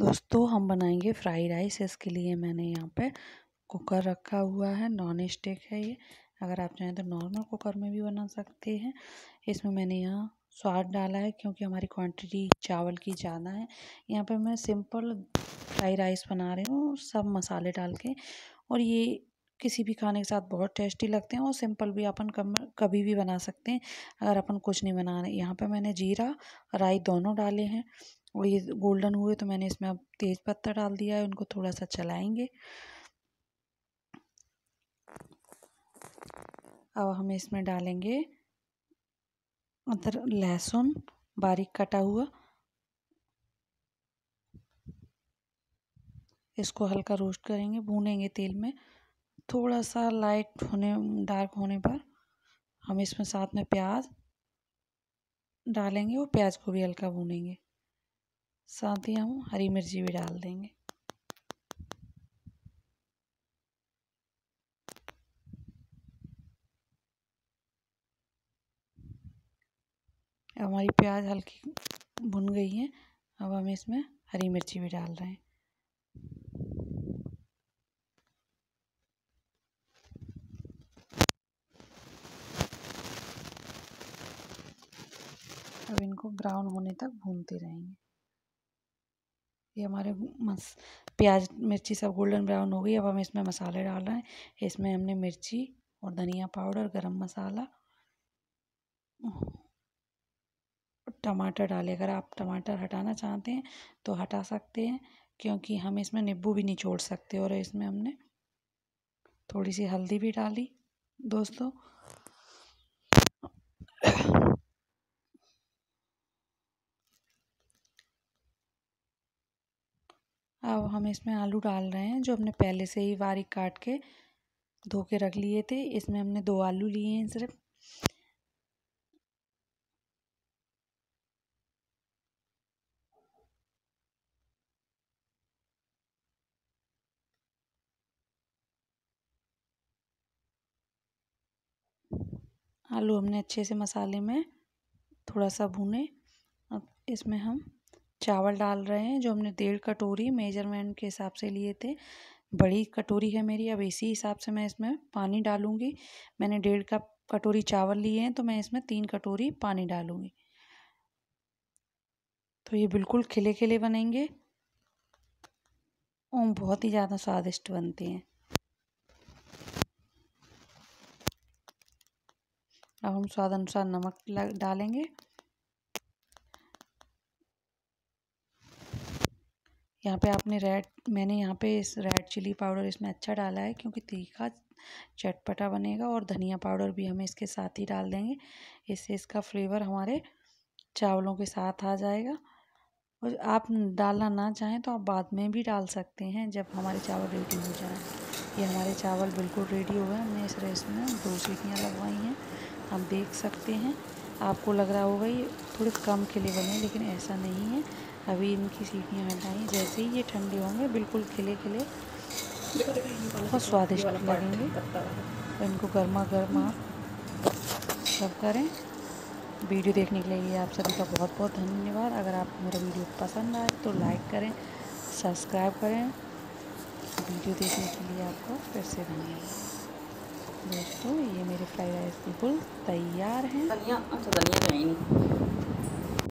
दोस्तों, हम बनाएँगे फ्राई राइस इसके लिए मैंने यहाँ पे कुकर रखा हुआ है। नॉन स्टिक है ये। अगर आप चाहें तो नॉर्मल कुकर में भी बना सकते हैं। इसमें मैंने यहाँ स्वाद डाला है क्योंकि हमारी क्वांटिटी चावल की ज़्यादा है। यहाँ पे मैं सिंपल फ्राई राइस बना रही हूँ, सब मसाले डाल के। और ये किसी भी खाने के साथ बहुत टेस्टी लगते हैं और सिंपल भी अपन कभी भी बना सकते हैं। अगर अपन कुछ नहीं बना रहे यहाँ पे मैंने जीरा, राई दोनों डाले हैं। और ये गोल्डन हुए तो मैंने इसमें अब तेज़ पत्ता डाल दिया है, उनको थोड़ा सा चलाएँगे। अब हम इसमें डालेंगे अदर लहसुन, बारीक कटा हुआ। इसको हल्का रोस्ट करेंगे, भूनेंगे तेल में। थोड़ा सा लाइट होने, डार्क होने पर हम इसमें साथ में प्याज डालेंगे और प्याज को भी हल्का भूनेंगे। साथ ही हम हरी मिर्ची भी डाल देंगे। हमारी प्याज हल्की भुन गई है। अब हम इसमें हरी मिर्ची भी डाल रहे हैं। अब इनको ब्राउन होने तक भूनते रहेंगे। ये हमारे मस, प्याज, मिर्ची सब गोल्डन ब्राउन हो गई, अब हम इसमें मसाले डाल रहे हैं। इसमें हमने मिर्ची और धनिया पाउडर, गरम मसाला टमाटर डाले। अगर आप टमाटर हटाना चाहते हैं तो हटा सकते हैं, क्योंकि हम इसमें नींबू भी निचोड़ सकते और इसमें हमने थोड़ी सी हल्दी भी डाली। दोस्तों अब हम इसमें आलू डाल रहे हैं, जो हमने पहले से ही बारीक काट के धो के रख लिए थे। इसमें हमने दो आलू लिए हैं सिर्फ़। आलू हमने अच्छे से मसाले में थोड़ा सा भुने। अब इसमें हम चावल डाल रहे हैं, जो हमने डेढ़ कटोरी मेज़रमेंट के हिसाब से लिए थे। बड़ी कटोरी है मेरी, अब इसी हिसाब से मैं इसमें पानी डालूँगी। मैंने डेढ़ कप कटोरी चावल लिए हैं तो मैं इसमें तीन कटोरी पानी डालूँगी। तो ये बिल्कुल खिले खिले बनेंगे। और बहुत ही ज़्यादा स्वादिष्ट बनते हैं। अब हम स्वाद अनुसार नमक डालेंगे। यहाँ पे आपने रेड, मैंने यहाँ पे इस रेड चिली पाउडर इसमें अच्छा डाला है क्योंकि तीखा चटपटा बनेगा और धनिया पाउडर भी हम इसके साथ ही डाल देंगे। इससे इसका फ्लेवर हमारे चावलों के साथ आ जाएगा। और आप डालना ना चाहें तो आप बाद में भी डाल सकते हैं जब हमारे चावल रेडी हो जाए। ये हमारे चावल बिल्कुल रेडी हो गए हमने इस रेस में दो सीटियाँ लगवाई हैं। हम देख सकते हैं। आपको लग रहा होगा ये थोड़े कम खिले बने लेकिन ऐसा नहीं है। अभी इनकी सीटियाँ हटाई, जैसे ही ये ठंडे होंगे, बिल्कुल खिले खिले बहुत स्वादिष्ट लगेंगे। इनको गर्मा गर्मा सब करें। वीडियो देखने के लिए आप सभी का बहुत बहुत धन्यवाद। अगर आपको मेरा वीडियो पसंद आए तो लाइक करें सब्सक्राइब करें। वीडियो देखने के लिए आपको फिर से धन्यवाद। दोस्तों ये मेरे फ्राइड राइस बिल्कुल तैयार हैं। धनिया अच्छा धनिया